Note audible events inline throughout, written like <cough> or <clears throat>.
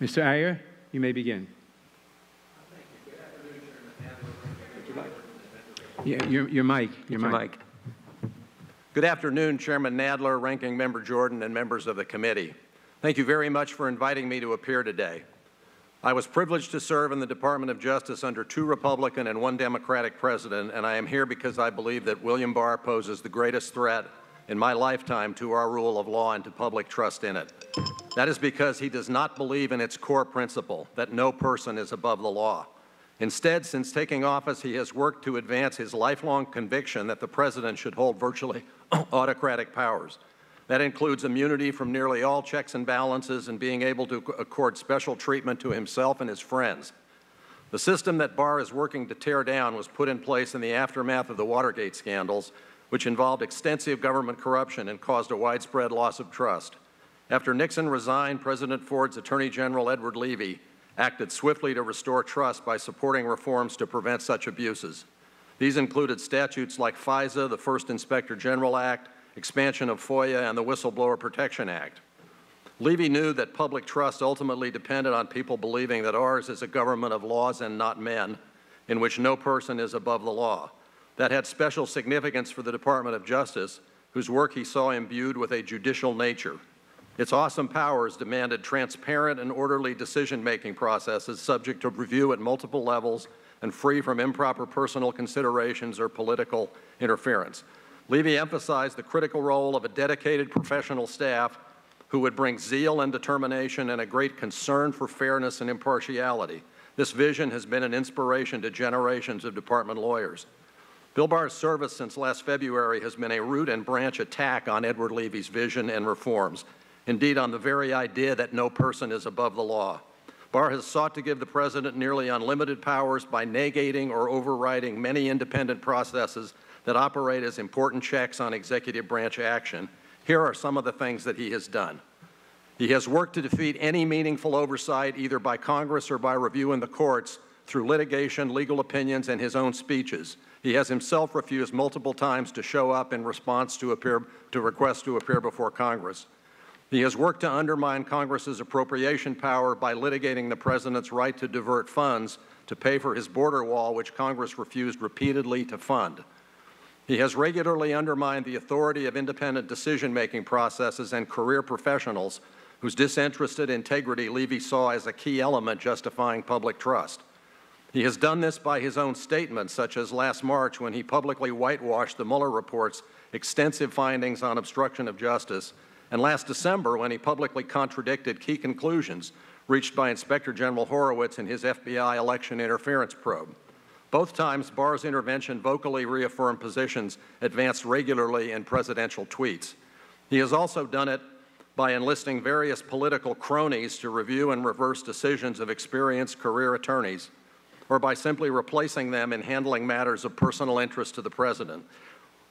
Mr. Ayer, you may begin. Yeah, your, your mic, your Your mic. mic. Good afternoon, Chairman Nadler, Ranking Member Jordan, and members of the committee. Thank you very much for inviting me to appear today. I was privileged to serve in the Department of Justice under two Republican and one Democratic president, and I am here because I believe that William Barr poses the greatest threat in my lifetime to our rule of law and to public trust in it. That is because he does not believe in its core principle that no person is above the law. Instead, since taking office, he has worked to advance his lifelong conviction that the President should hold virtually <clears throat> autocratic powers. That includes immunity from nearly all checks and balances and being able to accord special treatment to himself and his friends. The system that Barr is working to tear down was put in place in the aftermath of the Watergate scandals, which involved extensive government corruption and caused a widespread loss of trust. After Nixon resigned, President Ford's Attorney General Edward Levi acted swiftly to restore trust by supporting reforms to prevent such abuses. These included statutes like FISA, the First Inspector General Act, expansion of FOIA, and the Whistleblower Protection Act. Levi knew that public trust ultimately depended on people believing that ours is a government of laws and not men, in which no person is above the law. That had special significance for the Department of Justice, whose work he saw imbued with a judicial nature. Its awesome powers demanded transparent and orderly decision-making processes subject to review at multiple levels and free from improper personal considerations or political interference. Levi emphasized the critical role of a dedicated professional staff who would bring zeal and determination and a great concern for fairness and impartiality. This vision has been an inspiration to generations of department lawyers. Bill Barr's service since last February has been a root and branch attack on Edward Levi's vision and reforms indeed on the very idea that no person is above the law. Barr has sought to give the President nearly unlimited powers by negating or overriding many independent processes that operate as important checks on executive branch action. Here are some of the things that he has done. He has worked to defeat any meaningful oversight, either by Congress or by review in the courts, through litigation, legal opinions, and his own speeches. He has himself refused multiple times to show up in response to, appear, to requests to appear before Congress. He has worked to undermine Congress's appropriation power by litigating the President's right to divert funds to pay for his border wall, which Congress refused repeatedly to fund. He has regularly undermined the authority of independent decision-making processes and career professionals whose disinterested integrity Levi saw as a key element justifying public trust. He has done this by his own statements, such as last March when he publicly whitewashed the Mueller report's extensive findings on obstruction of justice and last December when he publicly contradicted key conclusions reached by Inspector General Horowitz in his FBI election interference probe. Both times, Barr's intervention vocally reaffirmed positions advanced regularly in presidential tweets. He has also done it by enlisting various political cronies to review and reverse decisions of experienced career attorneys, or by simply replacing them in handling matters of personal interest to the President.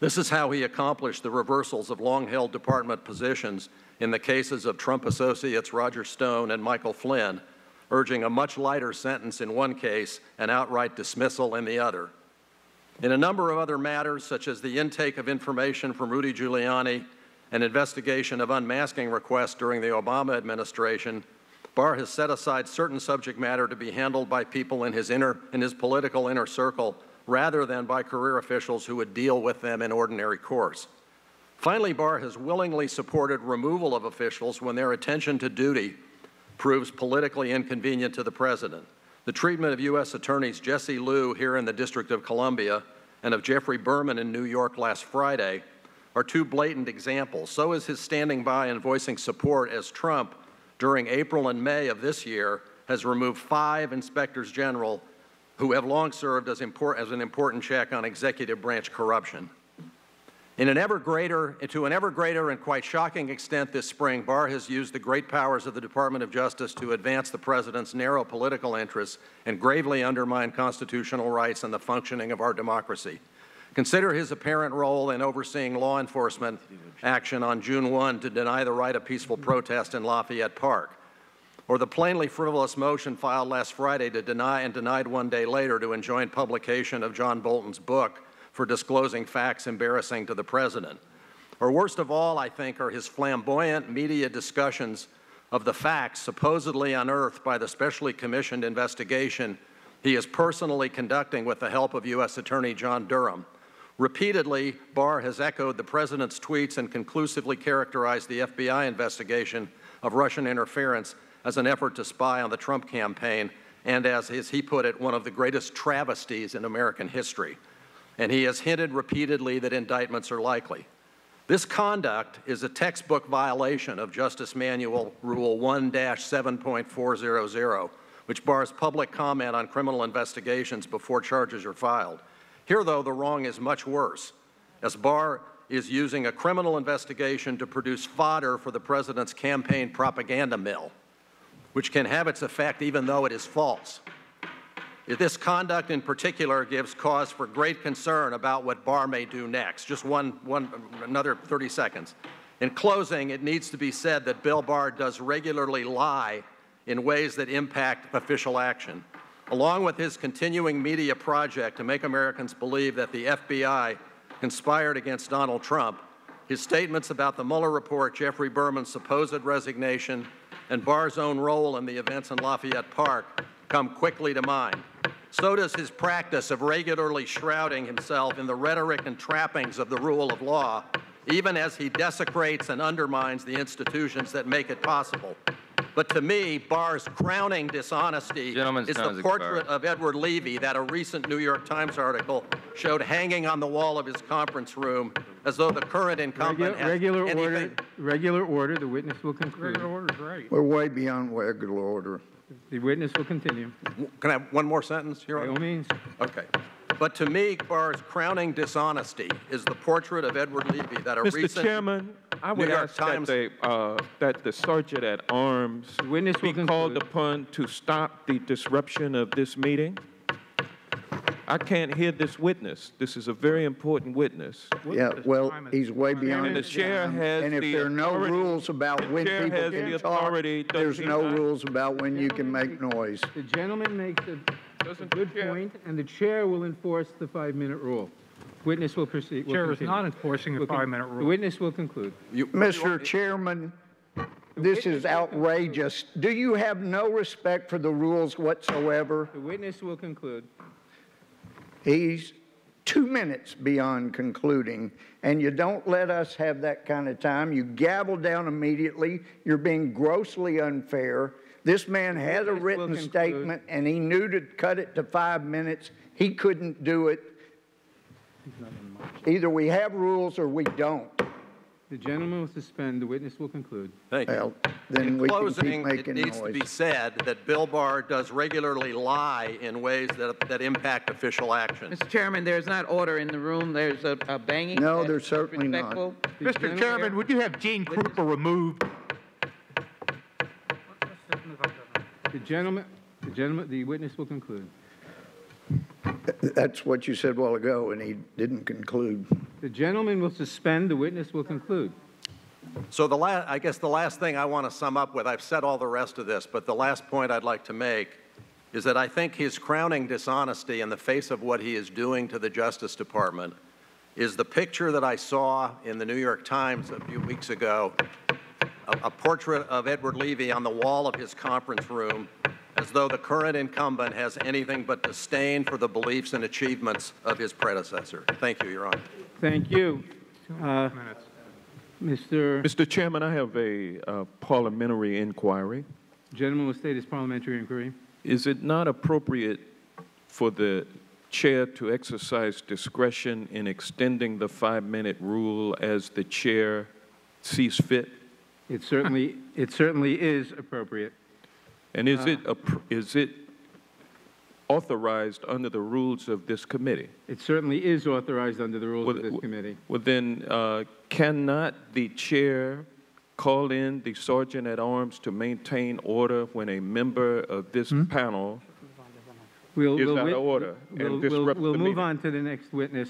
This is how he accomplished the reversals of long-held department positions in the cases of Trump associates Roger Stone and Michael Flynn, urging a much lighter sentence in one case and outright dismissal in the other. In a number of other matters, such as the intake of information from Rudy Giuliani and investigation of unmasking requests during the Obama administration, Barr has set aside certain subject matter to be handled by people in his, inner, in his political inner circle rather than by career officials who would deal with them in ordinary course. Finally, Barr has willingly supported removal of officials when their attention to duty proves politically inconvenient to the President. The treatment of U.S. Attorneys Jesse Liu here in the District of Columbia and of Geoffrey Berman in New York last Friday are two blatant examples. So is his standing by and voicing support as Trump, during April and May of this year, has removed five inspectors general who have long served as, import, as an important check on executive branch corruption. In an ever greater, to an ever greater and quite shocking extent this spring, Barr has used the great powers of the Department of Justice to advance the President's narrow political interests and gravely undermine constitutional rights and the functioning of our democracy. Consider his apparent role in overseeing law enforcement action on June 1 to deny the right of peaceful protest in Lafayette Park or the plainly frivolous motion filed last Friday to deny and denied one day later to enjoin publication of John Bolton's book for disclosing facts embarrassing to the President. Or worst of all, I think, are his flamboyant media discussions of the facts supposedly unearthed by the specially commissioned investigation he is personally conducting with the help of U.S. Attorney John Durham. Repeatedly, Barr has echoed the president's tweets and conclusively characterized the FBI investigation of Russian interference as an effort to spy on the Trump campaign and, as, as he put it, one of the greatest travesties in American history. And he has hinted repeatedly that indictments are likely. This conduct is a textbook violation of Justice Manual Rule 1 7.400, which bars public comment on criminal investigations before charges are filed. Here, though, the wrong is much worse, as Barr is using a criminal investigation to produce fodder for the president's campaign propaganda mill, which can have its effect even though it is false. This conduct in particular gives cause for great concern about what Barr may do next. Just one, one, another 30 seconds. In closing, it needs to be said that Bill Barr does regularly lie in ways that impact official action. Along with his continuing media project to make Americans believe that the FBI conspired against Donald Trump, his statements about the Mueller report, Geoffrey Berman's supposed resignation, and Barr's own role in the events in Lafayette Park come quickly to mind. So does his practice of regularly shrouding himself in the rhetoric and trappings of the rule of law, even as he desecrates and undermines the institutions that make it possible. But to me, Barr's crowning dishonesty Gentleman's is the portrait expired. of Edward Levi that a recent New York Times article showed hanging on the wall of his conference room as though the current incumbent Regu- has Regular anything order, regular order, the witness will conclude. We're way beyond regular order. The witness will continue. Can I have one more sentence, here? By Honor? all means, Okay. But to me, Barr's crowning dishonesty is the portrait of Edward Levi that a Mr. recent... Chairman, I would New York ask that Times- the, uh, that the sergeant at arms The witness will be called upon to stop the disruption of this meeting. I can't hear this witness. This is a very important witness. Yeah, well, he's way beyond And the chair time. has And if the there are no authority- rules about when chair people has the can talk, authority, does there's he no not? rules about when you can make noise. the gentleman makes a a Doesn't the good chair- point, and the chair will enforce the five-minute rule. Witness will proceed, will Chair is continue. not enforcing the Will con- five-minute The rule. witness will conclude. You- Mr. Chairman, this is outrageous. Do you have no respect for the rules whatsoever? The witness will conclude. He's two minutes beyond concluding, and you don't let us have that kind of time. You gavel down immediately. You're being grossly unfair. This man had a written statement, and he knew to cut it to five minutes. He couldn't do it. Either we have rules or we don't. The gentleman will suspend, the witness will conclude. Thank you. Well, then In we can closing, keep it making needs to be said that Bill Barr does regularly lie in ways that, that impact official action. Mr. Chairman, there's not order in the room. There's a a banging. No, that's there's certainly not. The Mr. gentleman- Chairman, would you have Gene Krupa removed? The gentleman, the gentleman, the witness will conclude. That's what you said a while ago, and he didn't conclude. The gentleman will suspend, the witness will conclude. So the la, I guess the last thing I want to sum up with, I've said all the rest of this, but the last point I'd like to make is that I think his crowning dishonesty in the face of what he is doing to the Justice Department is the picture that I saw in the New York Times a few weeks ago, a, a portrait of Edward Levi on the wall of his conference room, as though the current incumbent has anything but disdain for the beliefs and achievements of his predecessor. Thank you, Your Honor. Thank you. Uh, Mr. Mr. Chairman, I have a uh, parliamentary inquiry. Gentleman will state his parliamentary inquiry. Is it not appropriate for the chair to exercise discretion in extending the five-minute rule as the chair sees fit? It certainly, it certainly is appropriate. And is it, appro- is it authorized under the rules of this committee? It certainly is authorized under the rules of this committee. Well, then, uh, cannot the chair call in the sergeant at arms to maintain order when a member of this panel We'll- is we'll out wit- of order and we'll- we'll- disrupts We'll move meeting. on to the next witness.